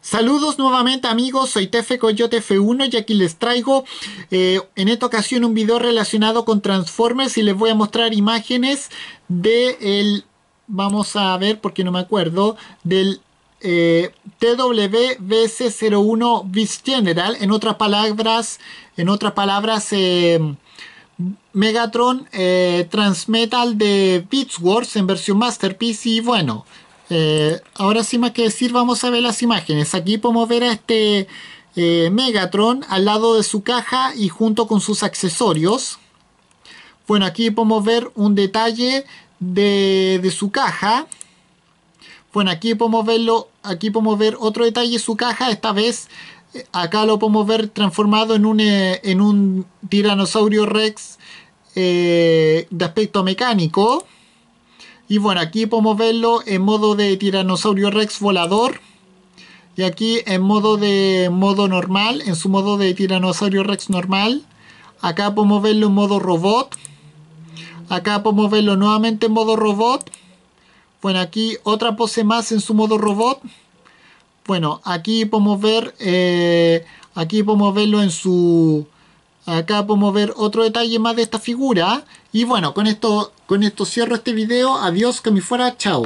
Saludos nuevamente amigos, soy Tefe Coyote F1 y aquí les traigo eh, en esta ocasión un video relacionado con Transformers y les voy a mostrar imágenes de el, vamos a ver porque no me acuerdo, del eh, TWBC01 Beast General, en otras palabras, en otras palabras, eh, Megatron eh, Transmetal de Beats Wars en versión Masterpiece y bueno, eh, ahora sin más que decir, vamos a ver las imágenes. Aquí podemos ver a este eh, Megatron al lado de su caja y junto con sus accesorios. Bueno, aquí podemos ver un detalle de, su caja. Bueno, aquí podemos verlo, aquí podemos ver otro detalle de su caja, esta vez eh, acá lo podemos ver transformado en un, en un tiranosaurio rex de aspecto mecánico. Y bueno, aquí podemos verlo en modo de tiranosaurio rex volador. Y aquí en modo de modo normal, en su modo de tiranosaurio rex normal. Acá podemos verlo en modo robot. Acá podemos verlo nuevamente en modo robot. Bueno, aquí otra pose más en su modo robot. Bueno, aquí podemos ver, eh, aquí podemos verlo en su, acá podemos ver otro detalle más de esta figura. Y bueno, con esto, con esto cierro este video. Adiós, que me fuera, chao.